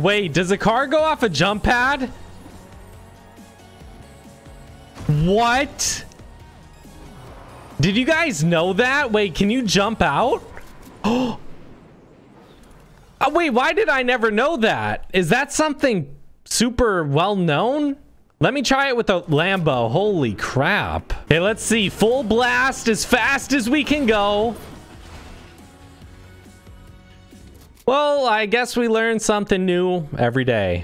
Wait, does a car go off a jump pad? What? Did you guys know that? Wait, can you jump out? Oh. wait, why did I never know that? Is that something super well known? Let me try it with a Lambo. Holy crap. Okay, let's see. Full blast as fast as we can go. Well, I guess we learn something new every day.